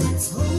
Let's hope.